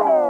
Oh.